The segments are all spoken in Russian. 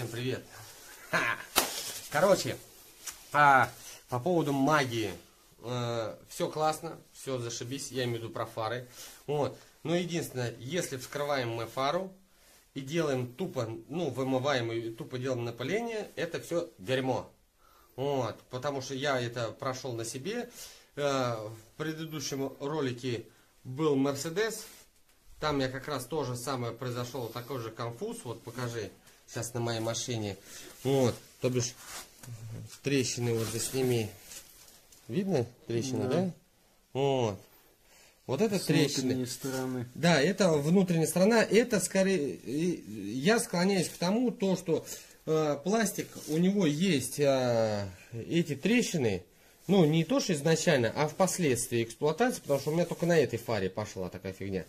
Всем привет. Ха! Короче, а, по поводу магии. Э, все классно, все зашибись, я имею в виду про фары. Вот. Но единственное, если вскрываем мы фару и делаем тупо, ну, вымываем и тупо делаем напыление, это все дерьмо. Вот. Потому что я это прошел на себе. Э, в предыдущем ролике был Мерседес. Там я как раз тоже самое произошел, такой же конфуз. Вот покажи сейчас на моей машине. Вот, то бишь трещины вот засними. Видно трещины, да? да? Вот. Вот это С трещины. стороны. Да, это внутренняя сторона. Это скорее, я склоняюсь к тому, то, что э, пластик, у него есть э, эти трещины, ну, не то, что изначально, а впоследствии эксплуатации, потому что у меня только на этой фаре пошла такая фигня.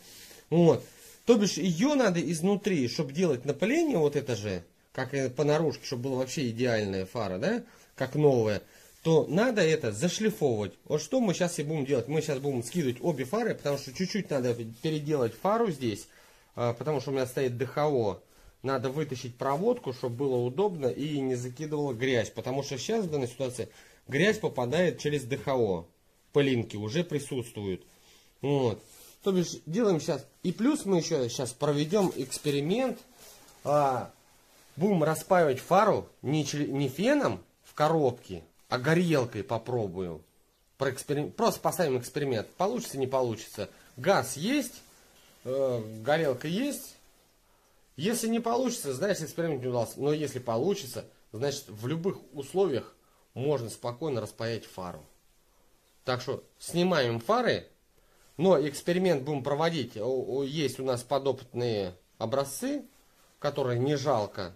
Вот. То бишь ее надо изнутри, чтобы делать напыление, вот это же, как по наружке, чтобы была вообще идеальная фара, да, как новая, то надо это зашлифовывать. Вот что мы сейчас и будем делать. Мы сейчас будем скидывать обе фары, потому что чуть-чуть надо переделать фару здесь, а, потому что у меня стоит ДХО. Надо вытащить проводку, чтобы было удобно и не закидывала грязь. Потому что сейчас в данной ситуации грязь попадает через ДХО. Пылинки уже присутствуют. Вот. То бишь, делаем сейчас. И плюс мы еще сейчас проведем эксперимент. А, будем распаивать фару не, не феном в коробке, а горелкой попробую. Просто поставим эксперимент. Получится, не получится. Газ есть, э, горелка есть. Если не получится, значит эксперимент не удался. Но если получится, значит в любых условиях можно спокойно распаять фару. Так что снимаем фары, но эксперимент будем проводить. Есть у нас подопытные образцы, которые не жалко.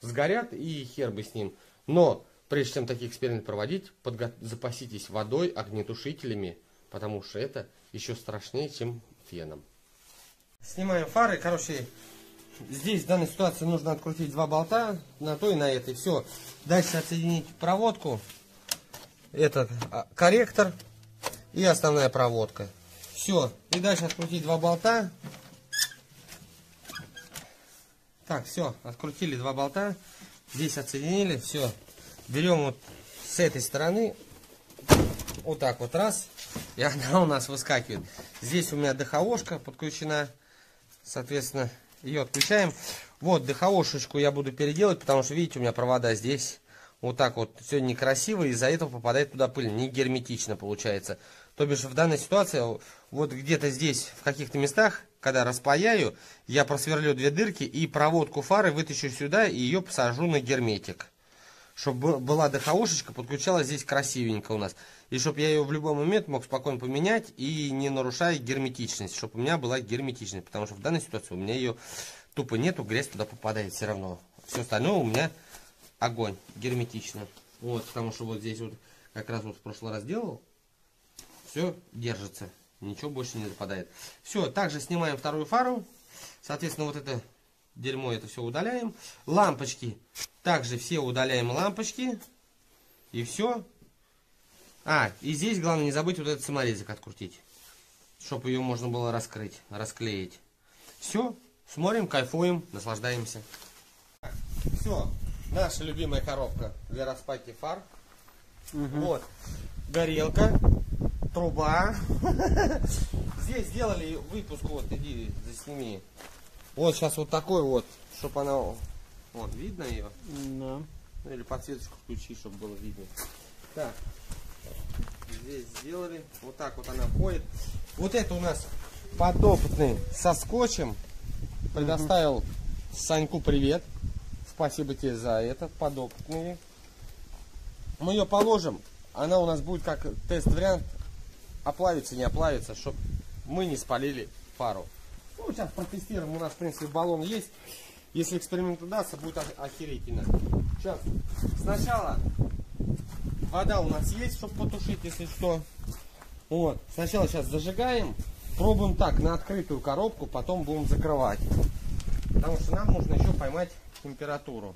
Сгорят и хер бы с ним. Но прежде чем такие эксперименты проводить, подго... запаситесь водой, огнетушителями, потому что это еще страшнее, чем феном. Снимаем фары. Короче, здесь в данной ситуации нужно открутить два болта на той и на этой. Все. Дальше отсоединить проводку. Этот а, корректор и основная проводка. Все. И дальше открутить два болта. Так, все. Открутили два болта. Здесь отсоединили. Все. Берем вот с этой стороны. Вот так вот раз. И она у нас выскакивает. Здесь у меня ДХОшка подключена. Соответственно, ее отключаем. Вот ДХОшечку я буду переделать, потому что, видите, у меня провода здесь. Вот так вот. Все некрасиво, из-за этого попадает туда пыль. Не герметично получается. То бишь в данной ситуации, вот где-то здесь, в каких-то местах, когда распаяю, я просверлю две дырки и проводку фары вытащу сюда и ее посажу на герметик. Чтобы была ДХОшечка, подключалась здесь красивенько у нас. И чтобы я ее в любой момент мог спокойно поменять и не нарушая герметичность. Чтобы у меня была герметичность. Потому что в данной ситуации у меня ее тупо нету, грязь туда попадает все равно. Все остальное у меня огонь, герметично. Вот, потому что вот здесь вот как раз вот в прошлый раз делал все держится. Ничего больше не западает. Все, также снимаем вторую фару. Соответственно, вот это дерьмо, это все удаляем. Лампочки. Также все удаляем лампочки. И все. А, и здесь главное не забыть вот этот саморезик открутить. Чтобы ее можно было раскрыть, расклеить. Все, смотрим, кайфуем, наслаждаемся. Все, наша любимая коробка для распайки фар. Угу. Вот, горелка труба. Здесь сделали выпуск, вот, иди, засними. Вот сейчас вот такой вот, чтобы она, вот, видно ее? Да. Ну, или подсветочку включи, чтобы было видно. Так, здесь сделали, вот так вот она ходит. Вот это у нас подопытный со скотчем. Предоставил угу. Саньку привет. Спасибо тебе за это, подопытные. Мы ее положим, она у нас будет как тест-вариант оплавится, не оплавится, чтобы мы не спалили фару. Ну, сейчас протестируем. У нас, в принципе, баллон есть. Если эксперимент удастся, будет охерительно. Сейчас. Сначала вода у нас есть, чтобы потушить, если что. Вот. Сначала сейчас зажигаем. Пробуем так, на открытую коробку, потом будем закрывать. Потому что нам нужно еще поймать температуру.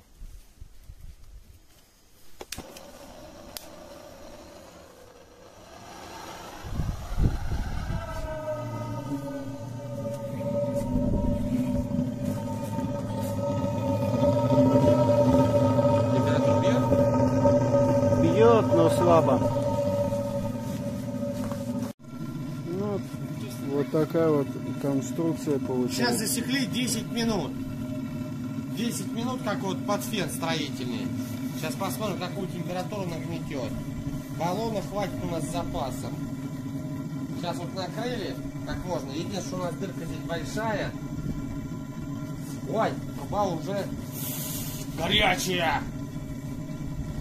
Конструкция Сейчас получилась. засекли 10 минут. 10 минут, как вот под фен строительный. Сейчас посмотрим, какую температуру нагнетет. Баллона хватит у нас с запасом. Сейчас вот накрыли, как можно. Единственное, что у нас дырка здесь большая. Ой, труба уже горячая.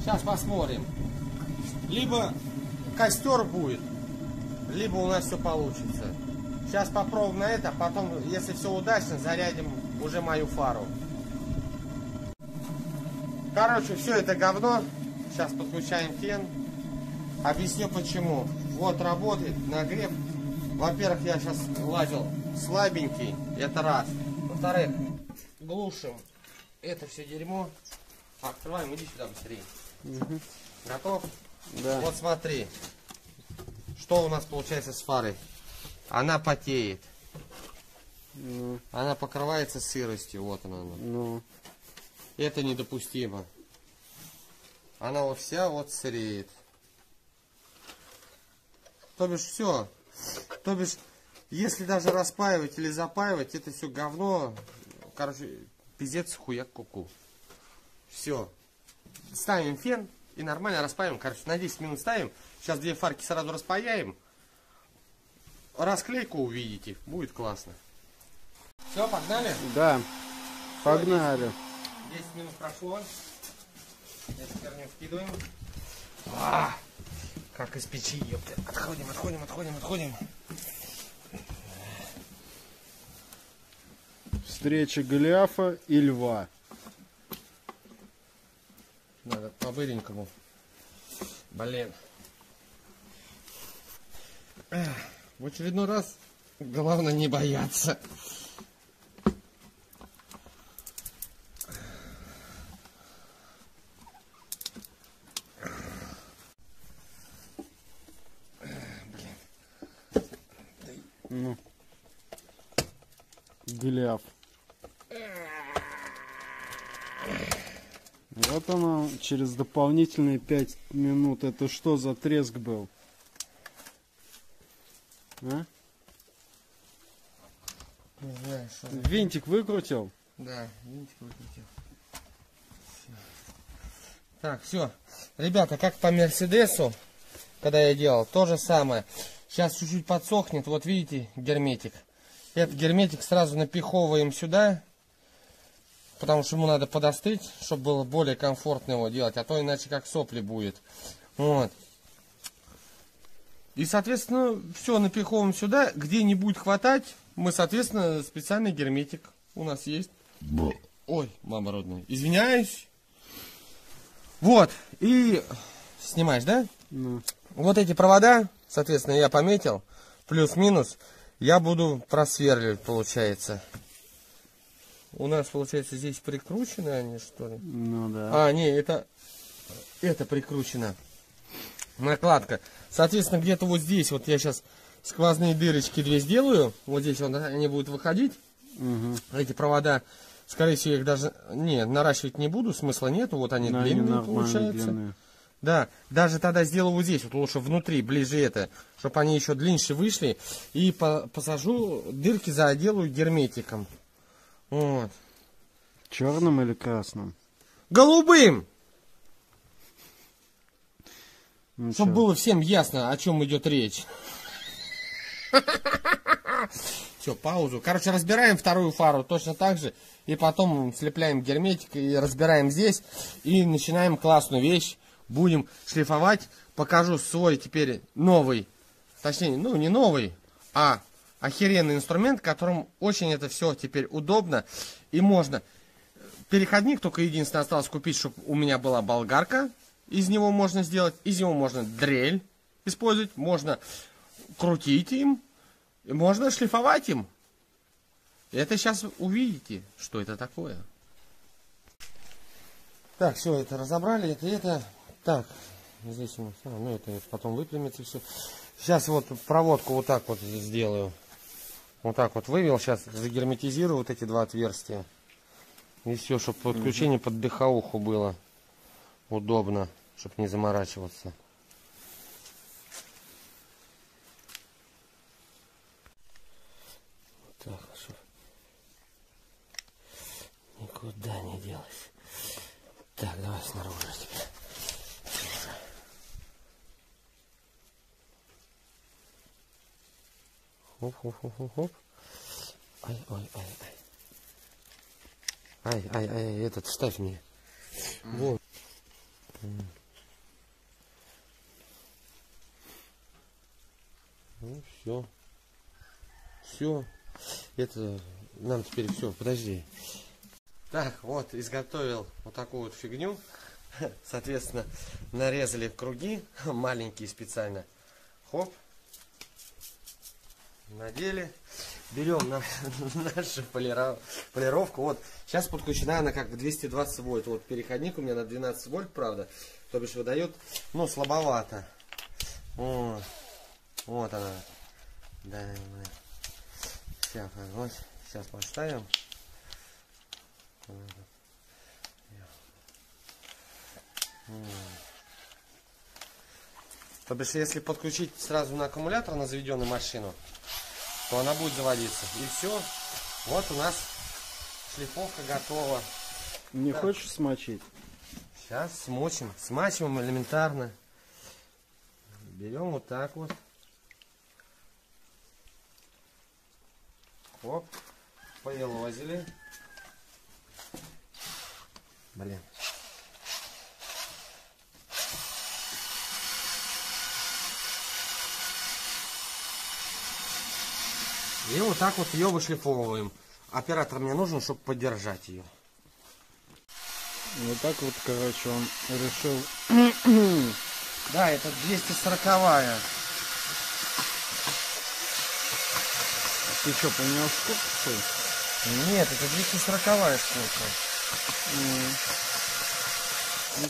Сейчас посмотрим. Либо костер будет, либо у нас все получится. Сейчас попробуем на это, потом, если все удачно, зарядим уже мою фару. Короче, все это говно. Сейчас подключаем фен. Объясню почему. Вот работает нагрев. Во-первых, я сейчас лазил слабенький. Это раз. Во-вторых, глушим это все дерьмо. Открываем, иди сюда быстрее. Мгм. Готов? Да. Вот смотри. Что у нас получается с фарой? Она потеет. Ну, Она покрывается сыростью. Вот она. она. ну, Это недопустимо. Она вот вся вот сыреет. То бишь все. То бишь, если даже распаивать или запаивать, это все говно. Короче, пиздец, хуяк куку. Все. Ставим фен и нормально распаиваем. Короче, на 10 минут ставим. Сейчас две фарки сразу распаяем. Расклейку увидите. Будет классно. Все, погнали. да. Погнали. 10 минут прошло. Эту херню вкидываем. А, как из печи, ёпта. Отходим, отходим, отходим, отходим. Встреча Голиафа и Льва. Надо по-быренькому. Блин. Эх, В очередной раз главное не бояться. Ну. Голиаф. Вот оно, через дополнительные пять минут. Это что за треск был? А? Не знаю, что. Винтик выкрутил? Да, винтик выкрутил. Всё. Так, все. Ребята, как по Мерседесу, когда я делал, то же самое. Сейчас чуть-чуть подсохнет. Вот видите, герметик. Этот герметик сразу напиховываем сюда. Потому что ему надо подостыть, чтобы было более комфортно его делать. А то иначе как сопли будет. Вот. И, соответственно, все напиховываем сюда. Где не будет хватать, мы, соответственно, специальный герметик у нас есть. Ой, мама родная. Извиняюсь. Вот. И снимаешь, да? Ну, Вот эти провода, соответственно, я пометил. Плюс-минус. Я буду просверливать, получается. У нас, получается, здесь прикручены они, что ли? ну да. А, не, это, это прикручено. Накладка. Соответственно, где-то вот здесь, вот я сейчас сквозные дырочки две сделаю. Вот здесь вот они будут выходить. Мгм. Эти провода, скорее всего, я их даже, не, наращивать не буду, смысла нету. Вот они они длинные, нормальной получаются. Да, даже тогда сделаю вот здесь, вот лучше внутри, ближе это, чтобы они еще длиннее вышли. И по- посажу, дырки заделаю герметиком. Вот. Черным или красным? Голубым! Ну, Чтобы было всем ясно, о чем идет речь. Все, паузу. Короче, разбираем вторую фару точно так же. И потом слепляем герметик и разбираем здесь. И начинаем классную вещь. Будем шлифовать. Покажу свой теперь новый. Точнее, ну не новый, а охеренный инструмент, которым очень это все теперь удобно. И можно. Переходник только единственное осталось купить, чтобы у меня была болгарка. Из него можно сделать. Из него можно дрель использовать. Можно крутить им. Можно шлифовать им. Это сейчас увидите, что это такое. Так, все, это разобрали, это это. Так, здесь у нас, а, ну это потом выпрямится все. Сейчас вот проводку вот так вот сделаю. Вот так вот вывел, сейчас загерметизирую вот эти два отверстия. И все, чтобы подключение под дыхауху было удобно, чтобы не заморачиваться. Так, чтобы никуда не делось. Так, давай снаружи теперь. Хоп-хоп-хоп-хоп. Ай-ай-ай-ай. Ай-ай-ай, этот, ставь мне. Вот. Ну, все. Все. Это нам теперь все, подожди. Так, вот, изготовил вот такую вот фигню. Соответственно, нарезали круги, маленькие специально. Хоп. Надели. Берем на, нашу полиров, полировку. Вот, сейчас подключена она как 220 вольт. Вот, переходник у меня на 12 вольт, правда. То бишь выдает, ну, слабовато. Вот, вот она. Да. Сейчас, сейчас поставим. То бишь, если подключить сразу на аккумулятор на заведенную машину, то она будет заводиться. И все. Вот у нас шлифовка готова. Не так. хочешь смочить? Сейчас смочим. Смачиваем элементарно. Берем вот так вот. Оп. Поелозили. Блин. И вот так вот ее вышлифовываем. Оператор мне нужен, чтобы поддержать ее. Вот так вот, короче, он решил... Да, это 240-я. Ты что, поменял сколько? Нет, это 240-я сколько.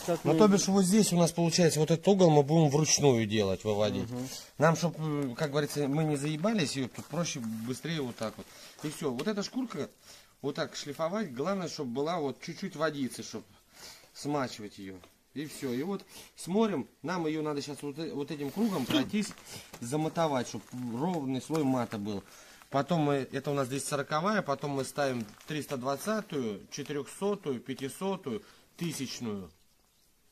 Ну, ну, то бишь, вот здесь у нас получается, вот этот угол мы будем вручную делать, выводить. Угу. Нам, чтобы, как говорится, мы не заебались, ее тут проще, быстрее вот так вот. И все. Вот эта шкурка, вот так шлифовать, главное, чтобы была вот чуть-чуть водицы, чтобы смачивать ее. И все. И вот смотрим, нам ее надо сейчас вот, вот этим кругом пройтись, замотовать, чтобы ровный слой мата был. Потом мы, это у нас здесь 40 потом мы ставим 320-ю, 400-ю, 500-ю, тысячную.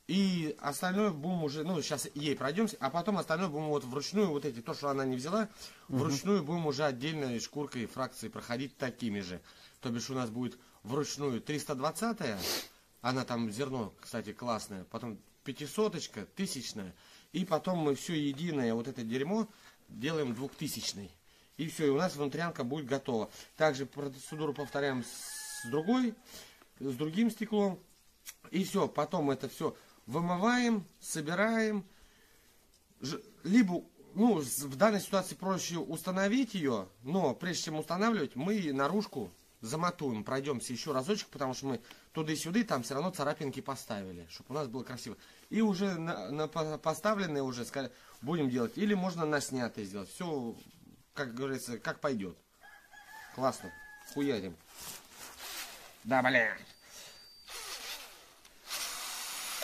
И остальное будем уже, ну, сейчас ей пройдемся, а потом остальное будем вот вручную, вот эти, то, что она не взяла, вручную будем уже отдельной шкуркой фракции проходить такими же. То бишь у нас будет вручную 320-я, она там зерно, кстати, классное, потом 500-очка, тысячная, и потом мы все единое вот это дерьмо делаем двухтысячной. И все, и у нас внутрянка будет готова. Также процедуру повторяем с другой, с другим стеклом. И все, потом это все вымываем, собираем. Либо, ну, в данной ситуации проще установить ее, но прежде чем устанавливать, мы наружку заматуем, пройдемся еще разочек, потому что мы туда и там все равно царапинки поставили, чтобы у нас было красиво. И уже на, на поставленные уже будем делать. Или можно на снятые сделать. Все как говорится, как пойдет. Классно. Хуярим. Да, блядь.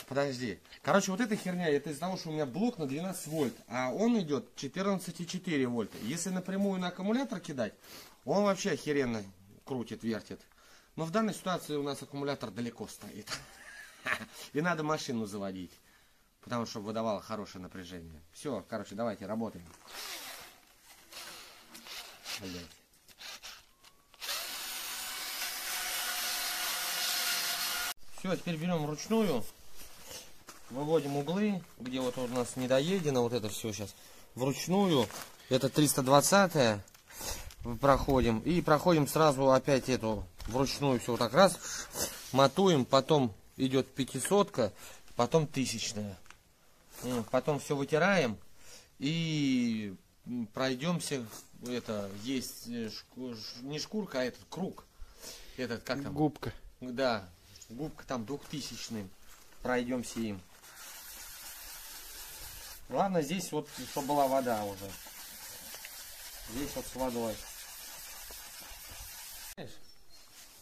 Подожди. Короче, вот эта херня, это из-за того, что у меня блок на 12 вольт, а он идет 14,4 вольта. Если напрямую на аккумулятор кидать, он вообще охеренно крутит, вертит. Но в данной ситуации у нас аккумулятор далеко стоит. И надо машину заводить. Потому что выдавало хорошее напряжение. Все, короче, давайте работаем. Все, теперь берем ручную, выводим углы, где вот у нас недоедено, вот это все сейчас, вручную, это 320 проходим, и проходим сразу опять эту вручную все вот так раз, матуем, потом идет 500 потом тысячная, потом все вытираем и пройдемся это есть э, не шкурка, а этот круг. Этот как там? Губка. Да, губка там двухтысячный. Пройдемся им. Главное здесь вот, чтобы была вода уже. Здесь вот с водой.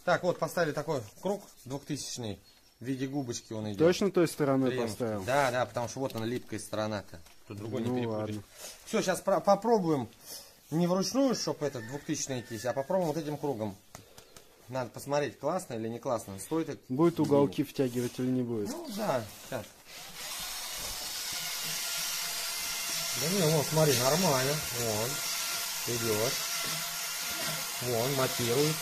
Так, вот поставили такой круг двухтысячный. В виде губочки он идет. Точно той стороной Крем. поставил? Да, да, потому что вот она липкая сторона-то. Тут другой ну, не перепутаешь. Все, сейчас попробуем не вручную, чтобы этот двухтысячный идти, а попробуем вот этим кругом. Надо посмотреть, классно или не классно. Стоит это... Будет уголки втягивать или не будет? Ну да, сейчас. Да не, вот смотри, нормально. Вон. Идет. Вон, матирует.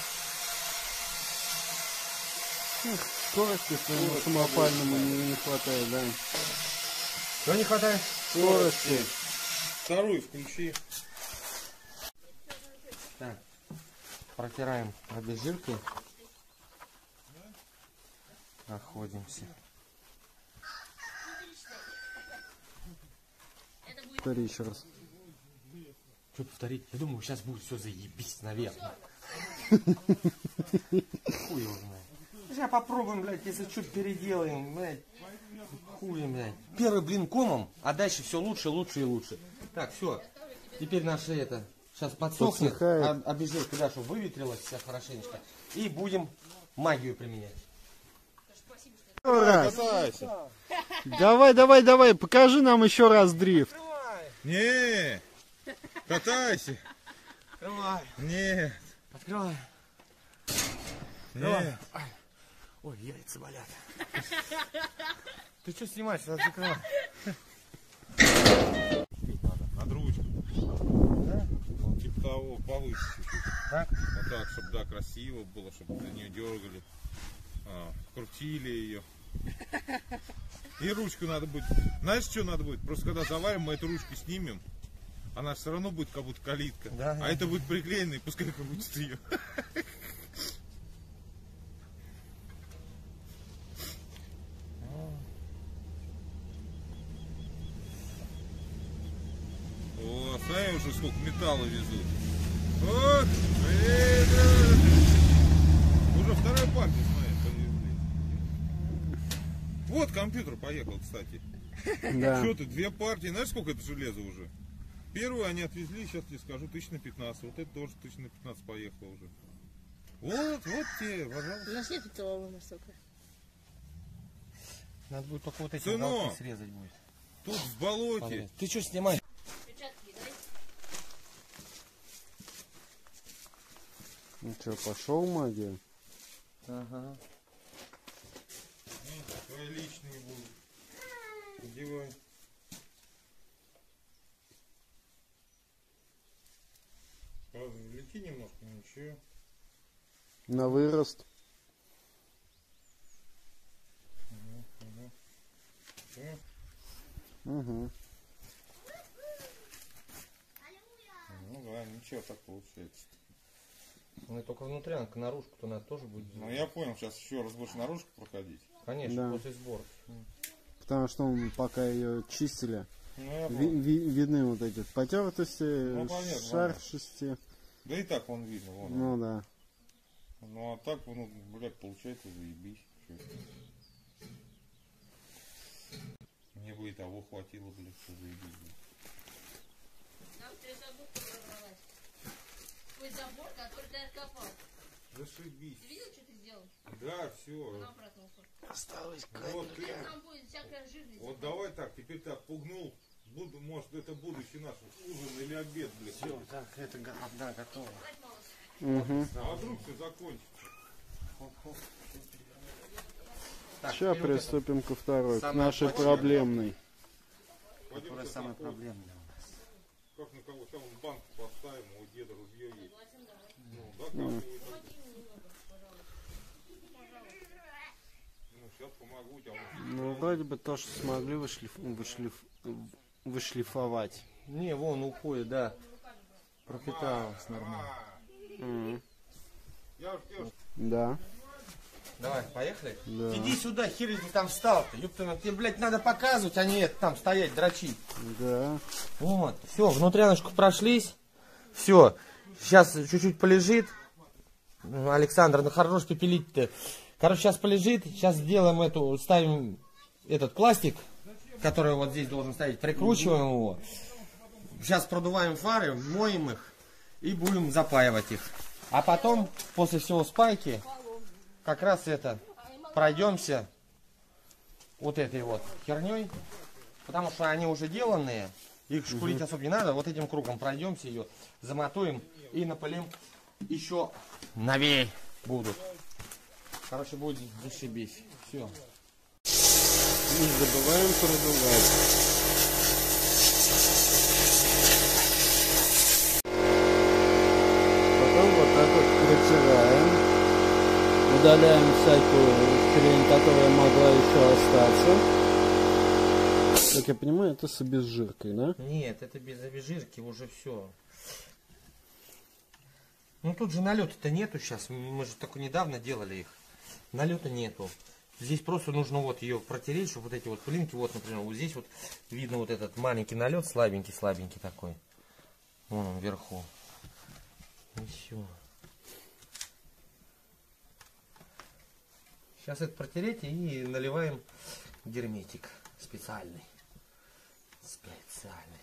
Скорости своему самопальному не, не хватает, да? Чего не хватает? Скорости. Вторую включи. Так. Протираем обезжиркой. Находимся. Повтори еще раз. Что повторить? Я думаю, сейчас будет все заебись, наверное. Хуй его знает. Сейчас попробуем, блядь, если что переделаем, блядь. Хуй, блядь. Первый блин комом, а дальше все лучше, лучше и лучше. Так, все. Теперь наши это сейчас подсохнет. Подсыхает. а- Обезжирка, да, чтобы выветрилась вся хорошенечко. И будем магию применять. Еще раз. Давай, давай, давай, покажи нам еще раз дрифт. Не, катайся. Открывай. Не, Открывай. не. Ой, яйца болят. Ты что снимаешь? Надо закрывать. Над ручкой. Вот Типа того, повыше чуть-чуть. Так? Вот так, чтобы да, красиво было, чтобы за нее дергали. А, крутили ее. И ручку надо будет. Знаешь, что надо будет? Просто когда заварим, мы эту ручку снимем. Она все равно будет как будто калитка. Да. а это будет приклеено, и пускай крутит ее. О, смотри уже сколько металла везут. Вот. Уже смотри, повезли. Вот компьютер поехал, кстати. Да. Что ты, две партии, знаешь, сколько это железа уже? Первую они отвезли, сейчас тебе скажу, тысяч на 15. Вот это тоже тысяч на 15 поехало уже. Вот, вот тебе, пожалуйста. У нас нет этого настолько. Надо будет только вот эти Сынок! уголки срезать будет. Тут в болоте. Ты что снимаешь? Ну что, пошел магия? Ага. Твои личные будут. Одевай. Правда, лети немножко, но ничего. На вырост. Всё. Угу. Ну да, ничего, так получается. Ну и только внутрянка, наружку-то надо тоже будет Ну я понял, сейчас еще раз будешь наружку проходить. Конечно, Да. после сборки. Потому что мы пока ее чистили, Ну ви- ви- видны вот эти потертости, Ну, понятно, шаршести. Да и так вон видно, вон. Ну да. Ну а так, ну, блядь, получается заебись. Мне бы и того хватило, блядь, что заебись. блядь. Три забор который ты откопал. Зашибись. Ты видел, что ты сделал? Да, все. Осталось Вот, ты- Теперь там будет всякая жирность. вот давай так, теперь ты отпугнул. Буду, может, это будущий наш ужин или обед, блядь. Все, так, это да, готово. Угу. А вдруг все закончится? Так, Сейчас приступим ко второй, к нашей проблемной. которая самая проблемная. Как на кого? Сейчас в банк поставим, у деда ружье есть. Ну, да, как там? Ну, сейчас помогу тебе. Ну, вроде бы то, что смогли вышлиф... вышлиф... вышлифовать. Не, вон уходит, да. Пропиталось нормально. Мгм. Я уж тебе Да, Давай, поехали? Да. Иди сюда, хер ты там встал-то. Ёпта, тебе, блядь, надо показывать, а не это там стоять, дрочить. да. Вот, все, внутряночку прошлись. Все, сейчас чуть-чуть полежит. Александр, ну хорош пепелить-то. Короче, сейчас полежит, сейчас сделаем эту, ставим этот пластик, который вот здесь должен стоять, прикручиваем его. Сейчас продуваем фары, моем их и будем запаивать их. А потом, после всего спайки, как раз это, пройдемся вот этой вот херней, потому что они уже деланные, их шкурить особо не надо, вот этим кругом пройдемся ее, замотуем и напылим еще новей. будут. Короче, будет зашибись. Все. Не забываем продувать. Потом вот так вот протираем. Удаляем всякую хрень, которая могла еще остаться. Как я понимаю, это с обезжиркой, да? Нет, это без обезжирки уже все. Ну тут же налета-то нету сейчас. Мы же только недавно делали их. Налета нету. Здесь просто нужно вот ее протереть, чтобы вот эти вот пылинки, вот, например, вот здесь вот видно вот этот маленький налет, слабенький, слабенький такой. Вон он вверху. И все. Сейчас это протереть и наливаем герметик специальный. Специальный.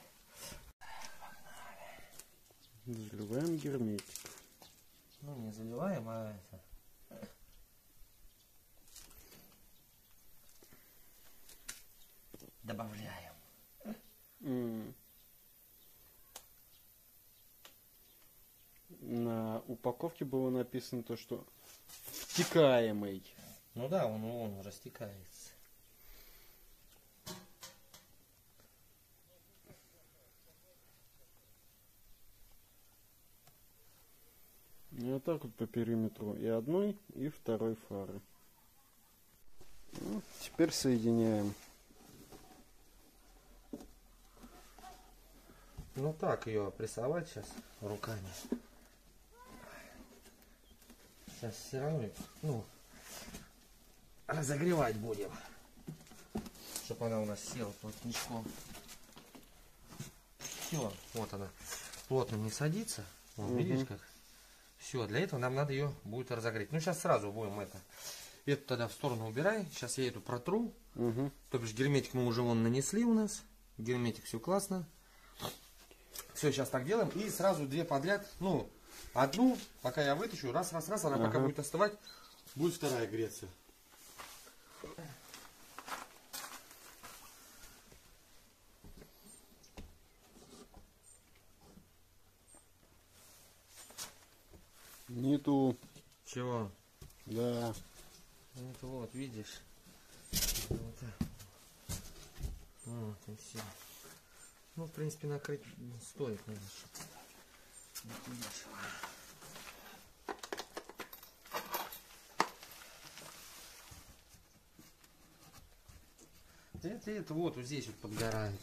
Заливаем герметик. Ну, не заливаем, а это... Добавляем. М. На упаковке было написано то, что втекаемый. Ну да, он, он растекается. И вот так вот по периметру и одной, и второй фары. Ну, теперь соединяем. Ну так ее прессовать сейчас руками. Сейчас все равно, ну, разогревать будем. Чтобы она у нас села плотничком. Все, вот она. Плотно не садится. Вот, Мгм. видишь как? Все, для этого нам надо ее будет разогреть. Ну, сейчас сразу будем это. Эту тогда в сторону убирай. Сейчас я эту протру. Угу. То бишь герметик мы уже вон нанесли у нас. Герметик все классно. Все, сейчас так делаем. И сразу две подряд. Ну, одну, пока я вытащу, раз, раз, раз, она пока Ага. будет остывать, будет вторая греться. Нету. Чего? Да. Вот, вот, видишь. Вот, так. вот и все. Ну, в принципе, накрыть стоит, наверное. Это, это вот, вот здесь вот подгорает.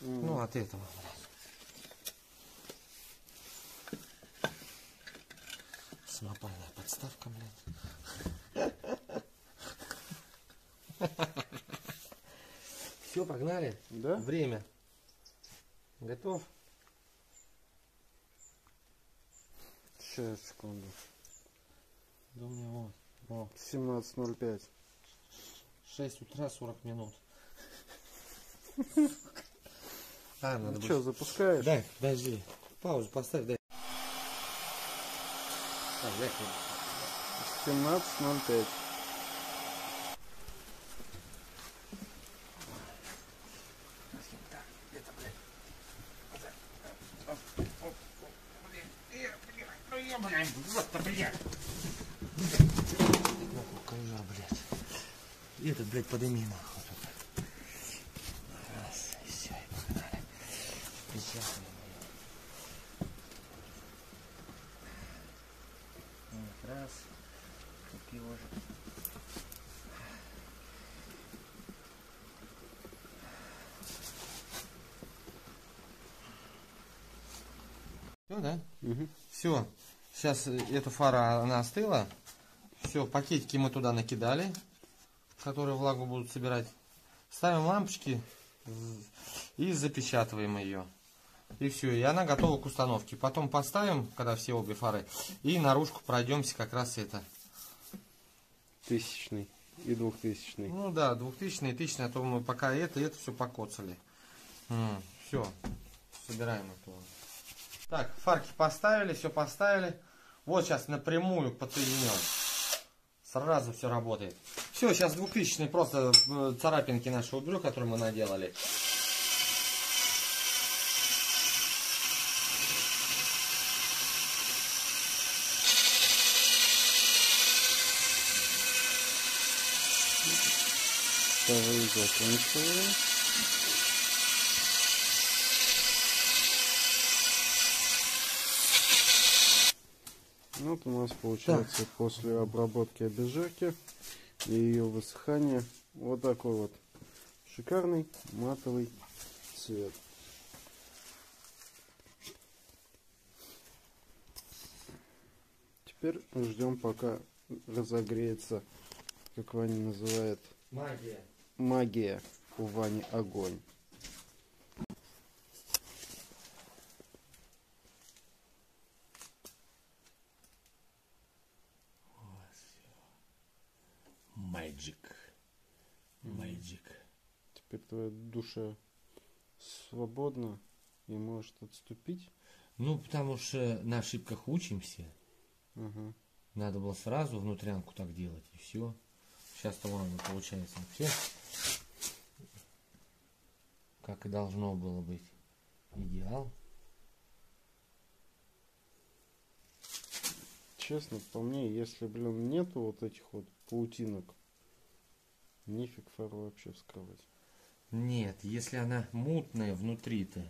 Ну, от этого. Самопальная подставка, блядь. Все, погнали. Да? Время. Готов? Сейчас, секунду. Думаю, вот. вот. 17.05. 6 утра 40 минут. А, надо Ну что, запускаешь? Дай, подожди. Паузу поставь, дай. Хлеб. 17.05. Нахуй ковер, блядь. И этот, блядь, подыми нахуй. тут. Раз, и все, и погнали. Печатаем её. Вот, раз. Так его же. Все, да? Мгм. Все. Сейчас эта фара, она остыла. Все, пакетики мы туда накидали, которые влагу будут собирать. Ставим лампочки и запечатываем ее. И все, и она готова к установке. Потом поставим, когда все обе фары, и наружку пройдемся как раз это. Тысячный и двухтысячный. Ну да, двухтысячные, тысячные, а то мы пока это, это все покоцали. все, собираем это. Так, фарки поставили, все поставили. Вот сейчас напрямую подсоединил, Сразу все работает. Все, сейчас 2000 просто э, царапинки нашего уберу, которые мы наделали. Второй закончил. Вот у нас получается после обработки обезжирки и ее высыхания вот такой вот шикарный матовый цвет. Теперь ждем пока разогреется, как Ваня называет, Магия. магия у Вани огонь. Теперь твоя душа свободна и может отступить. Ну, потому что на ошибках учимся. Ага. Надо было сразу внутрянку так делать, и все. Сейчас-то оно получается вообще. Как и должно было быть. Идеал. Честно, по мне, если, блин, нету вот этих вот паутинок, нифиг фару вообще вскрывать. Нет, если она мутная внутри-то.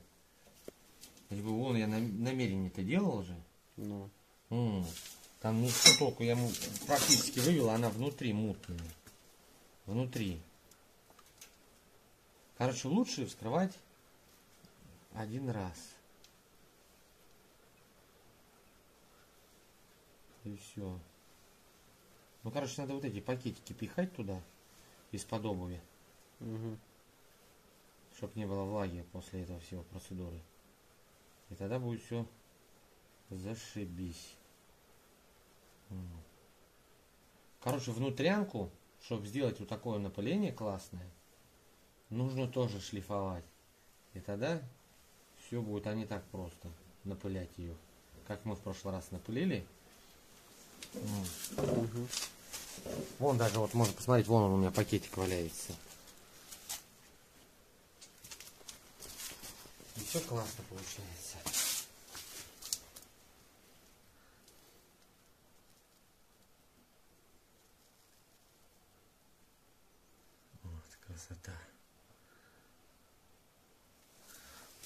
Бы вон я нам- намерение-то делал же. Но М, Там ну что толку, я практически вывел, она внутри мутная. Внутри. Короче, лучше вскрывать один раз. И все. Ну, короче, надо вот эти пакетики пихать туда из-под обуви, Мгм. Чтобы не было влаги после этого всего процедуры. И тогда будет все зашибись. Короче, внутрянку, чтобы сделать вот такое напыление классное, нужно тоже шлифовать. И тогда все будет, а не так просто напылять ее. Как мы в прошлый раз напылили. Вон даже вот можно посмотреть, вон он у меня пакетик валяется. Все классно получается. Вот красота.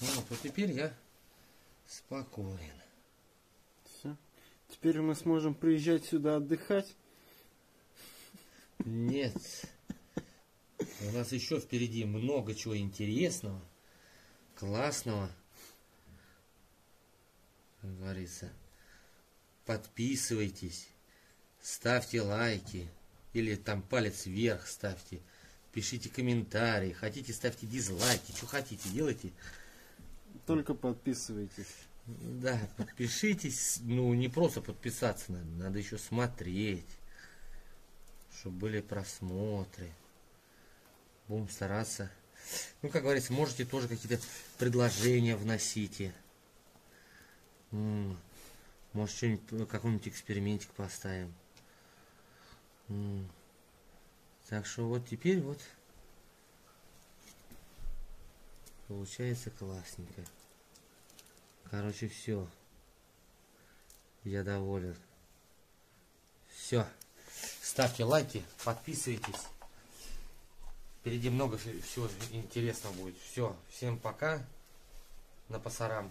Ну, вот теперь я спокоен. Все. Теперь мы сможем приезжать сюда отдыхать. Нет. У нас еще впереди много чего интересного, классного. Как говорится. Подписывайтесь, ставьте лайки или там палец вверх ставьте, пишите комментарии, хотите ставьте дизлайки, что хотите делайте. Только подписывайтесь. Да, подпишитесь, ну не просто подписаться надо, надо еще смотреть, чтобы были просмотры. Будем стараться. Ну, как говорится, можете тоже какие-то предложения вносите. Может, что-нибудь, какой-нибудь экспериментик поставим. Так что вот теперь вот получается классненько. Короче, все. Я доволен. Все. Ставьте лайки, подписывайтесь. Впереди много всего интересного будет. Все. Всем пока. На пасарам.